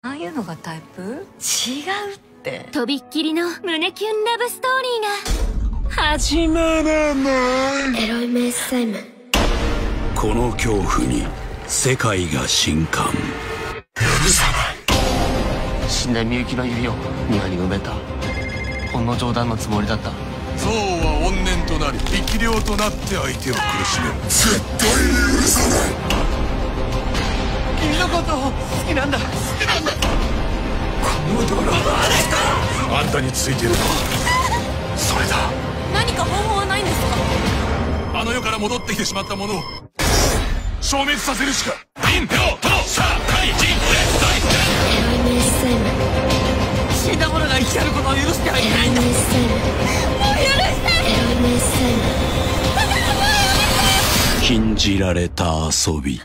ああいうのがタイプ？違うって。とびっきりの胸キュンラブストーリーが。始まらない。エロイメッセイムこの恐怖に世界が震撼。許さない死んだみゆきの指を庭に埋めた。ほんの冗談のつもりだった。憎悪は怨念となり力量となって相手を苦しめる。絶対に許ことを好きなんだ。好きなんだこの泥の。あんたについてるのは。それだ。何か方法はないんですか？あの世から戻ってきてしまったものを。消滅させるしか。陰陽とさ対人エロイメッセイム死んだ者が生きてることを許してはいけないんだ。もう許して禁じられた遊び